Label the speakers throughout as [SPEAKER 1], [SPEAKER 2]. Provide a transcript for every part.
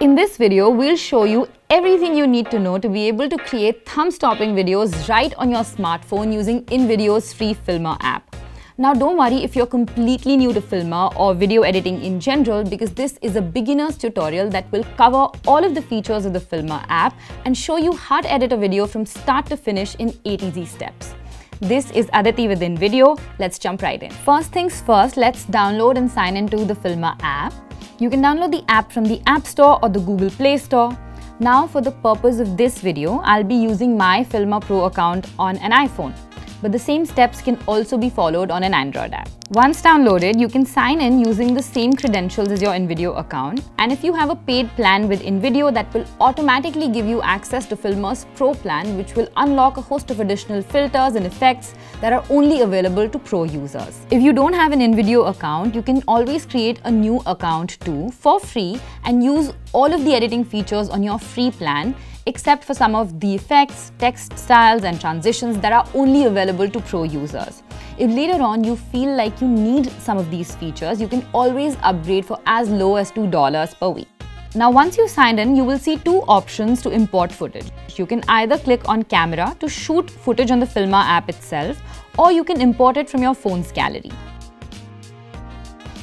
[SPEAKER 1] In this video, we'll show you everything you need to know to be able to create thumb-stopping videos right on your smartphone using InVideo's free Filmr app. Now don't worry if you're completely new to Filmr or video editing in general because this is a beginner's tutorial that will cover all of the features of the Filmr app and show you how to edit a video from start to finish in 8 easy steps. This is Aditi with InVideo. Let's jump right in. First things first, let's download and sign into the Filmr app. You can download the app from the App Store or the Google Play Store. Now for the purpose of this video, I'll be using my Filmr Pro account on an iPhone but the same steps can also be followed on an Android app. Once downloaded, you can sign in using the same credentials as your InVideo account. And if you have a paid plan with InVideo, that will automatically give you access to Filmr's Pro plan, which will unlock a host of additional filters and effects that are only available to Pro users. If you don't have an InVideo account, you can always create a new account too for free and use all of the editing features on your free plan except for some of the effects, text styles and transitions that are only available to pro users. If later on you feel like you need some of these features, you can always upgrade for as low as $2 per week. Now once you've signed in, you will see two options to import footage. You can either click on camera to shoot footage on the Filmr app itself or you can import it from your phone's gallery.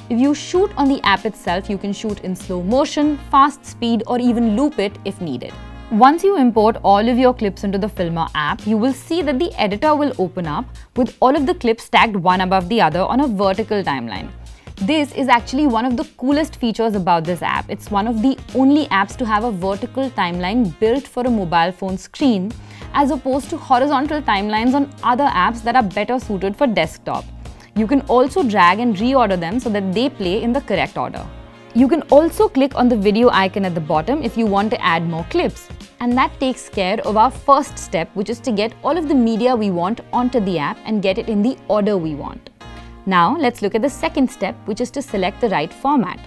[SPEAKER 1] If you shoot on the app itself, you can shoot in slow motion, fast speed or even loop it if needed. Once you import all of your clips into the Filmr app, you will see that the editor will open up with all of the clips stacked one above the other on a vertical timeline. This is actually one of the coolest features about this app. It's one of the only apps to have a vertical timeline built for a mobile phone screen as opposed to horizontal timelines on other apps that are better suited for desktop. You can also drag and reorder them so that they play in the correct order. You can also click on the video icon at the bottom if you want to add more clips. And that takes care of our first step, which is to get all of the media we want onto the app and get it in the order we want. Now let's look at the second step, which is to select the right format.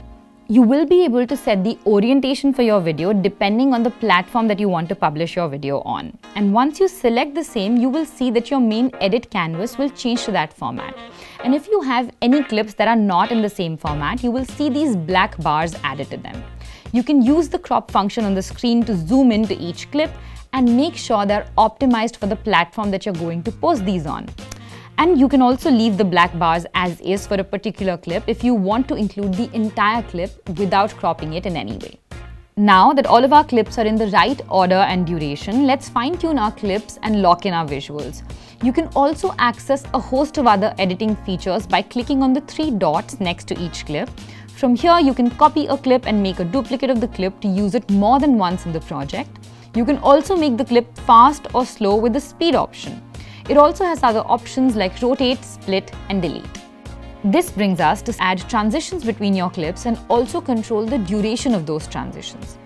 [SPEAKER 1] You will be able to set the orientation for your video depending on the platform that you want to publish your video on. And once you select the same, you will see that your main edit canvas will change to that format. And if you have any clips that are not in the same format, you will see these black bars added to them. You can use the crop function on the screen to zoom into each clip and make sure they're optimized for the platform that you're going to post these on. And you can also leave the black bars as is for a particular clip if you want to include the entire clip without cropping it in any way. Now that all of our clips are in the right order and duration, let's fine tune our clips and lock in our visuals. You can also access a host of other editing features by clicking on the three dots next to each clip. From here, you can copy a clip and make a duplicate of the clip to use it more than once in the project. You can also make the clip fast or slow with the speed option. It also has other options like rotate, split and delete. This brings us to add transitions between your clips and also control the duration of those transitions.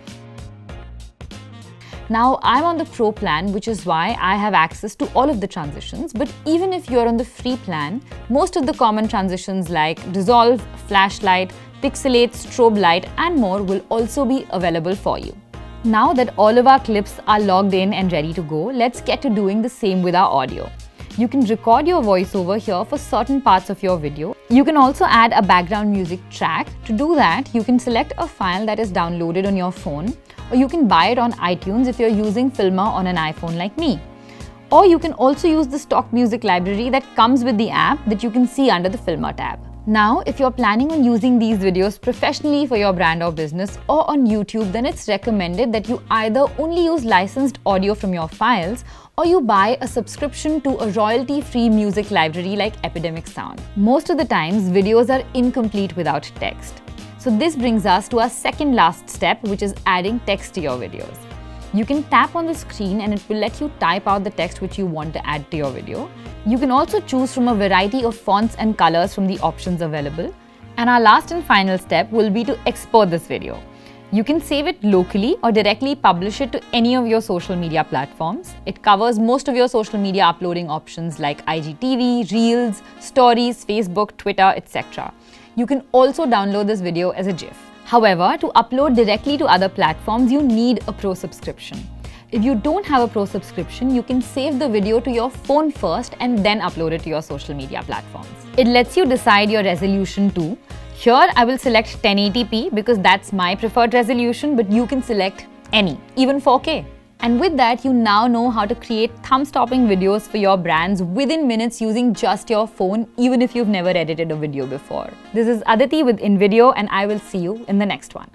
[SPEAKER 1] Now I'm on the pro plan which is why I have access to all of the transitions but even if you're on the free plan, most of the common transitions like dissolve, flashlight, pixelate, strobe light and more will also be available for you. Now that all of our clips are logged in and ready to go, let's get to doing the same with our audio. You can record your voiceover here for certain parts of your video. You can also add a background music track. To do that, you can select a file that is downloaded on your phone or you can buy it on iTunes if you're using Filmr on an iPhone like me. Or you can also use the stock music library that comes with the app that you can see under the Filmr tab. Now, if you're planning on using these videos professionally for your brand or business or on YouTube, then it's recommended that you either only use licensed audio from your files or you buy a subscription to a royalty-free music library like Epidemic Sound. Most of the times, videos are incomplete without text. So this brings us to our second last step, which is adding text to your videos. You can tap on the screen and it will let you type out the text which you want to add to your video. You can also choose from a variety of fonts and colors from the options available. And our last and final step will be to export this video. You can save it locally or directly publish it to any of your social media platforms. It covers most of your social media uploading options like IGTV, Reels, Stories, Facebook, Twitter, etc. You can also download this video as a GIF. However, to upload directly to other platforms, you need a pro subscription. If you don't have a pro subscription, you can save the video to your phone first and then upload it to your social media platforms. It lets you decide your resolution too. Here I will select 1080p because that's my preferred resolution but you can select any, even 4K. And with that, you now know how to create thumb-stopping videos for your brands within minutes using just your phone, even if you've never edited a video before. This is Aditi with InVideo and I will see you in the next one.